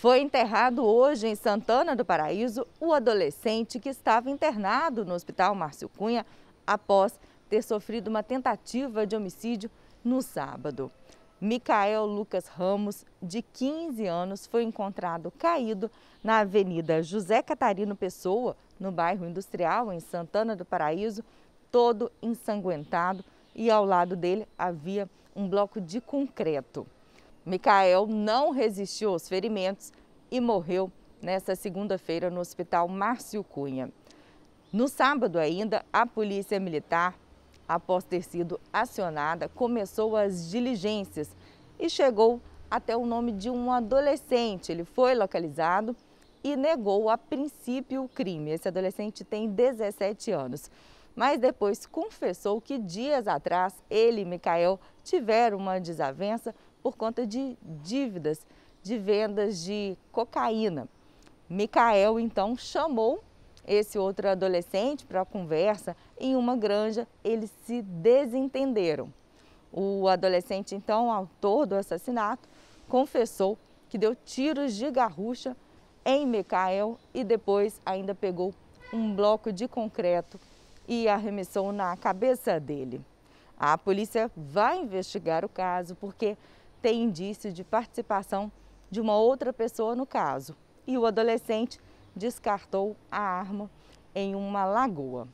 Foi enterrado hoje em Santana do Paraíso o adolescente que estava internado no Hospital Márcio Cunha após ter sofrido uma tentativa de homicídio no sábado. Micael Lucas Ramos, de 15 anos, foi encontrado caído na Avenida José Catarino Pessoa, no bairro Industrial, em Santana do Paraíso, todo ensanguentado e ao lado dele havia um bloco de concreto. Micael não resistiu aos ferimentos e morreu nesta segunda-feira no Hospital Márcio Cunha. No sábado ainda, a Polícia Militar, após ter sido acionada, começou as diligências e chegou até o nome de um adolescente. Ele foi localizado e negou a princípio o crime. Esse adolescente tem 17 anos. Mas depois confessou que dias atrás ele e Micael tiveram uma desavença por conta de dívidas de vendas de cocaína. Micael então chamou esse outro adolescente para conversa em uma granja, eles se desentenderam. O adolescente, então, autor do assassinato, confessou que deu tiros de garrucha em Micael e depois ainda pegou um bloco de concreto e arremessou na cabeça dele. A polícia vai investigar o caso porque tem indício de participação de uma outra pessoa no caso. E o adolescente descartou a arma em uma lagoa.